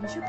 Here's your